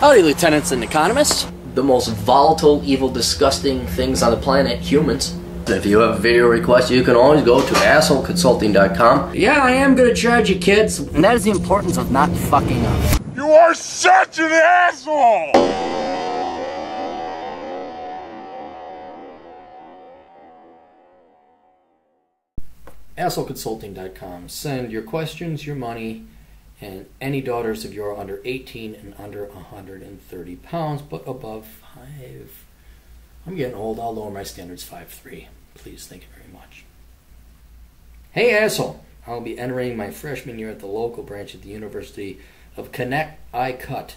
Howdy, lieutenants and economists. The most volatile, evil, disgusting things on the planet, humans. If you have a video request, you can always go to assholeconsulting.com. Yeah, I am gonna charge you, kids. And that is the importance of not fucking up. You are such an asshole! assholeconsulting.com. Send your questions, your money, and any daughters of yours under 18 and under 130 pounds, but above 5. I'm getting old. I'll lower my standards 5'3. Please, thank you very much. Hey, asshole. I'll be entering my freshman year at the local branch at the University of Connect I Cut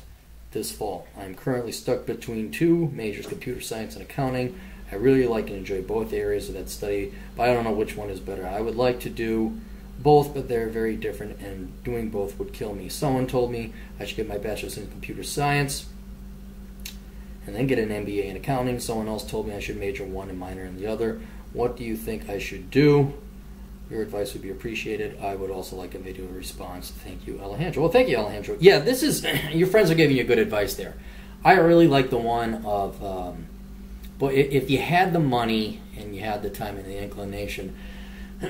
this fall. I'm currently stuck between two majors, computer science and accounting. I really like and enjoy both areas of that study, but I don't know which one is better. I would like to do both, but they're very different, and doing both would kill me. Someone told me I should get my bachelor's in computer science and then get an MBA in accounting. Someone else told me I should major one and minor in the other. What do you think I should do? Your advice would be appreciated. I would also like a video response. Thank you, Alejandro. Well, thank you, Alejandro. Yeah, this is your friends are giving you good advice there. I really like the one of, um, but if you had the money and you had the time and the inclination,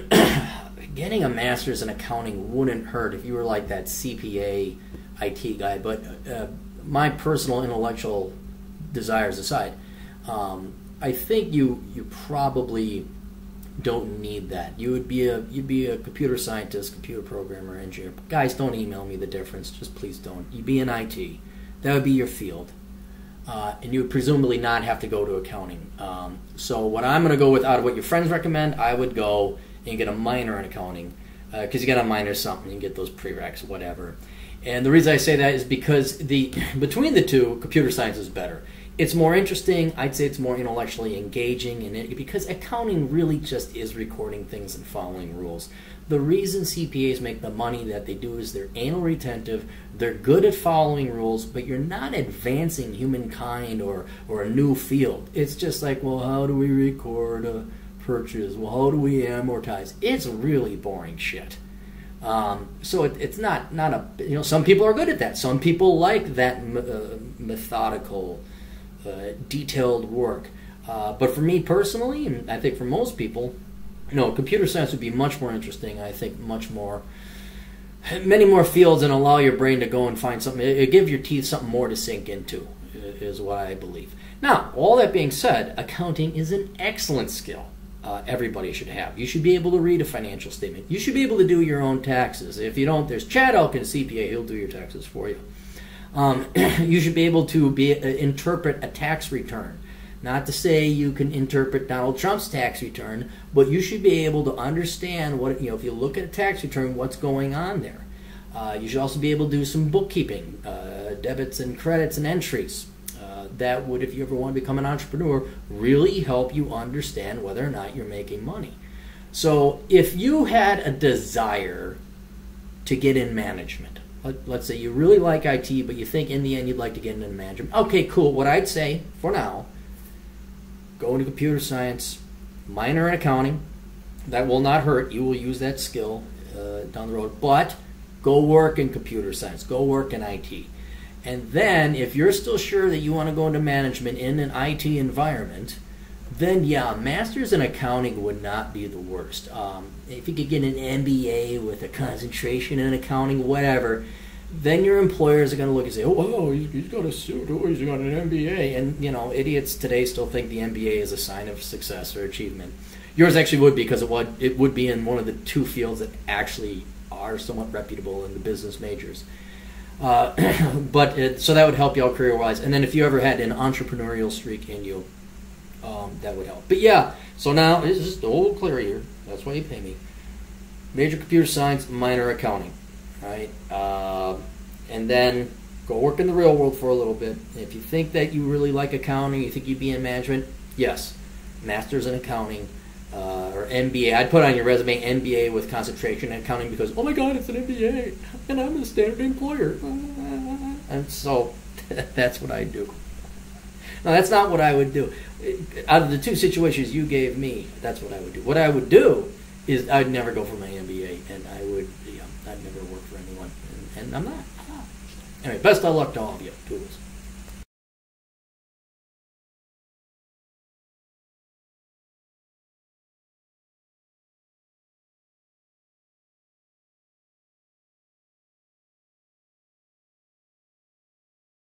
getting a master's in accounting wouldn't hurt if you were like that CPA IT guy. But uh, my personal intellectual desires aside, um, I think you you probably don't need that. You would be a you'd be a computer scientist, computer programmer, engineer. Guys, don't email me the difference. Just please don't. You'd be in IT. That would be your field. Uh, and you would presumably not have to go to accounting. Um, so what I'm going to go with out of what your friends recommend, I would go and get a minor in accounting because uh, you got a minor something, you get those prereqs, whatever. And the reason I say that is because the between the two, computer science is better. It's more interesting. I'd say it's more intellectually engaging, and it, because accounting really just is recording things and following rules. The reason CPAs make the money that they do is they're anal retentive, they're good at following rules, but you're not advancing humankind or or a new field. It's just like, well, how do we record a purchase? Well, how do we amortize? It's really boring shit. Um, so it, it's not not a you know some people are good at that. Some people like that uh, methodical uh, detailed work. Uh, but for me personally, and I think for most people, you know, computer science would be much more interesting. I think much more, many more fields, and allow your brain to go and find something. It, it give your teeth something more to sink into, is what I believe. Now, all that being said, accounting is an excellent skill. Uh, everybody should have. You should be able to read a financial statement. You should be able to do your own taxes. If you don't, there's Chad Elkin, CPA. He'll do your taxes for you. Um, you should be able to be uh, interpret a tax return. Not to say you can interpret Donald Trump's tax return, but you should be able to understand what you know. If you look at a tax return, what's going on there. Uh, you should also be able to do some bookkeeping, uh, debits and credits and entries. Uh, that would, if you ever want to become an entrepreneur, really help you understand whether or not you're making money. So, if you had a desire to get in management, let, us say you really like IT, but you think in the end you'd like to get into management. Okay, cool. What I'd say for now, go into computer science, minor in accounting. That will not hurt. You will use that skill uh, down the road. But go work in computer science. Go work in IT. And then, if you're still sure that you want to go into management in an IT environment, then yeah, masters in accounting would not be the worst. Um, if you could get an MBA with a concentration in accounting, whatever, then your employers are going to look and say, "Oh, oh he's got a suit. Oh, he's got an MBA." And you know, idiots today still think the MBA is a sign of success or achievement. Yours actually would be because it would it would be in one of the two fields that actually are somewhat reputable in the business majors. Uh, but it, so that would help y'all career wise. And then if you ever had an entrepreneurial streak in you, um, that would help. But yeah, so now this is the old clear here. That's why you pay me. Major computer science, minor accounting, right? Uh, and then go work in the real world for a little bit. If you think that you really like accounting, you think you'd be in management, yes, masters in accounting uh, or MBA. I'd put on your resume MBA with concentration in accounting because oh my god, it's an MBA and I'm a standard employer. And so that's what I do. No, that's not what I would do. Out of the two situations you gave me, that's what I would do. What I would do is I'd never go for my MBA, and I would, yeah, I'd never work for anyone, and, and I'm not. Anyway, best of luck to all of you. Toodles.